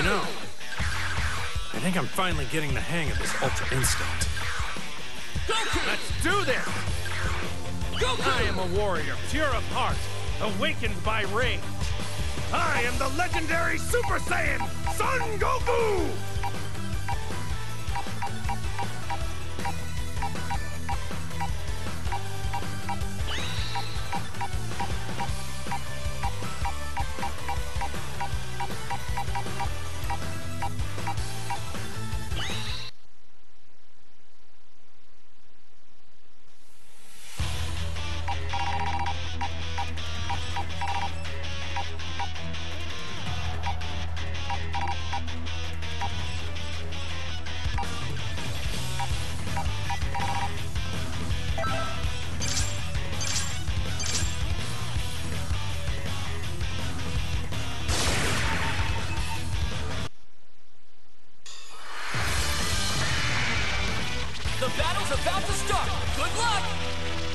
You know, I think I'm finally getting the hang of this Ultra Instinct. Goku! Let's do this! Goku! I am a warrior, pure of heart, awakened by rage. I am the legendary Super Saiyan, Son Goku! About to start. Good luck!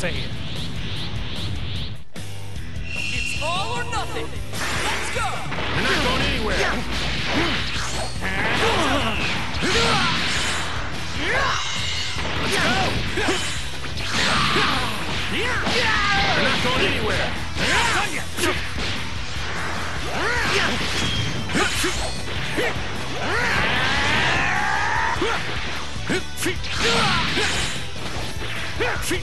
Saiyan. It's all or nothing. Let's go! You're not going anywhere. You're not going anywhere. You're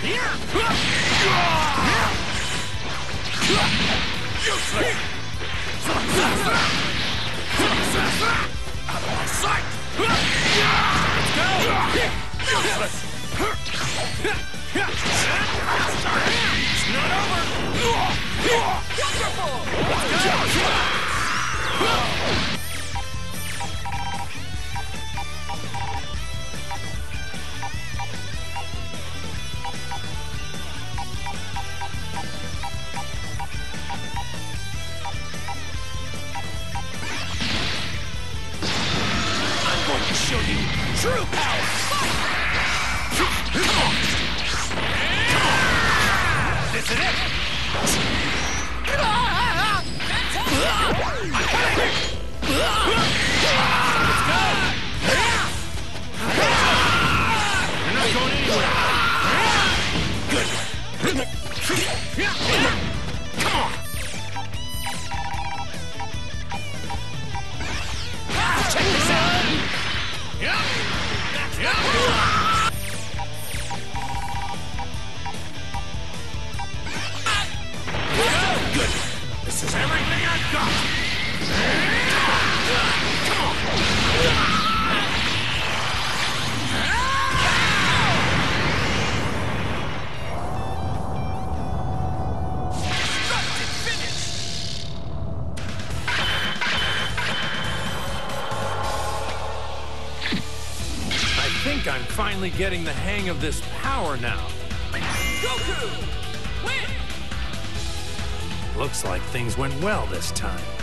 Useless. Out of my sight. Let's go. Useless. It's not over. Wonderful! I'm I've got. I think I'm finally getting the hang of this power now. Goku! Looks like things went well this time.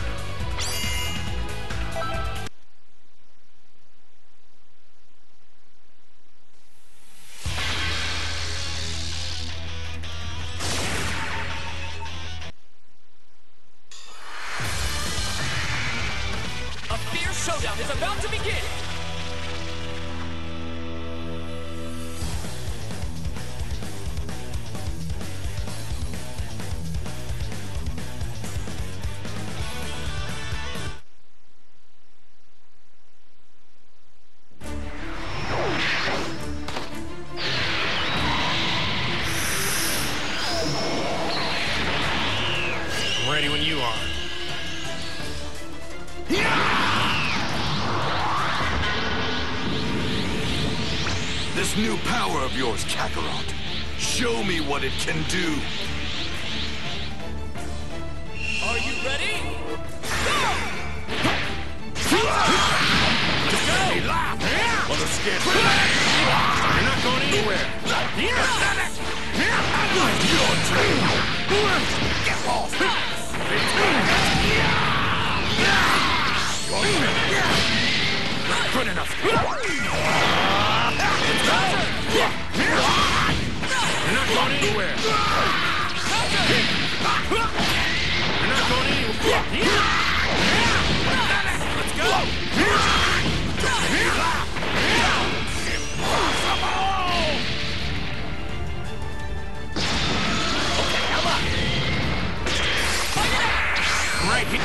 This new power of yours, Kakarot. Show me what it can do. Are you ready? Go! Mother scared. You're not going anywhere. Your turn. Get off. Good enough.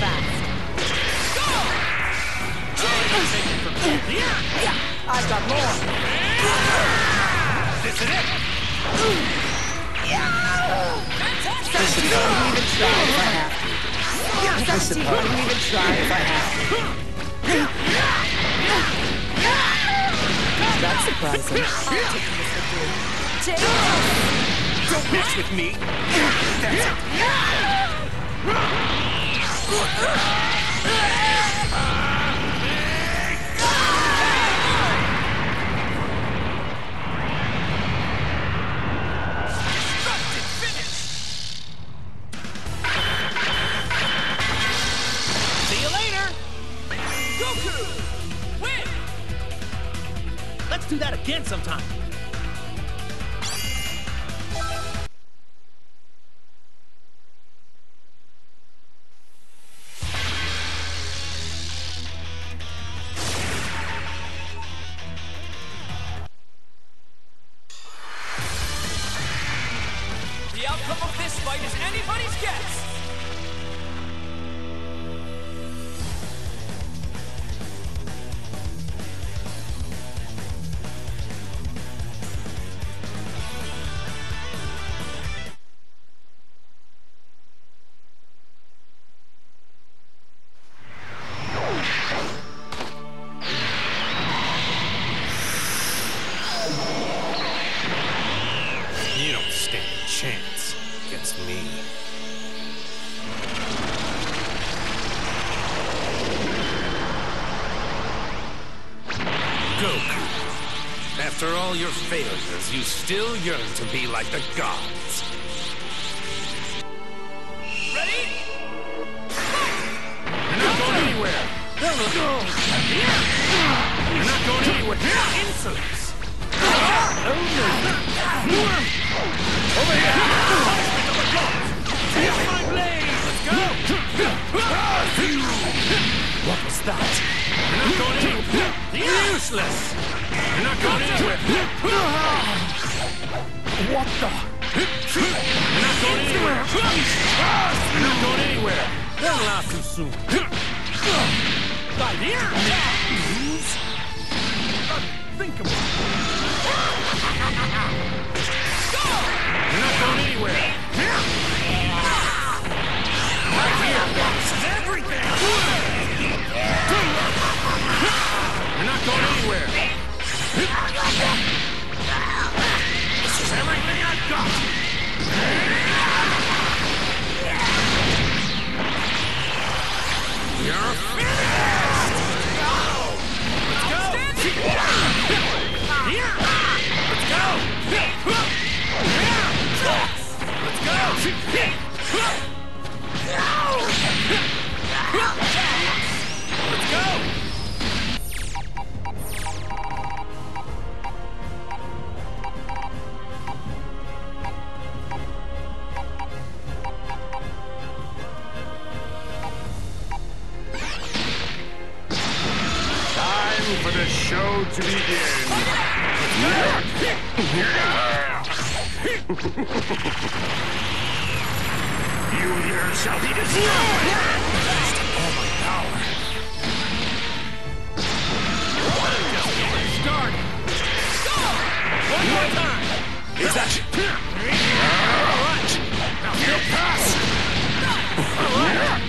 to finish this. I've got more. This is it. Suppose even try if I have to. Suppose even try if I have to. That's surprising. Don't mess with me. That's it. Do that again sometime. After all your failures, you still yearn to be like the gods. Ready? You're not going anywhere. You're not going anywhere. Insolence. Over here. Now to begin. you here shall be destroyed! All my power! Start! One more time! It's action! You pass! Take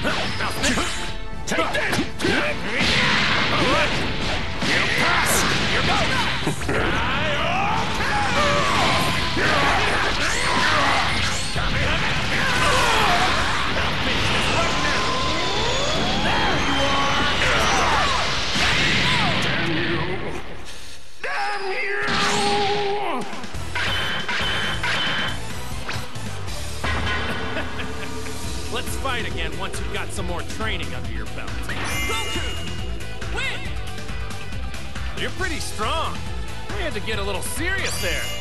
Let's fight again once you've got some more training under your belt. Goku! Win! You're pretty strong. We had to get a little serious there.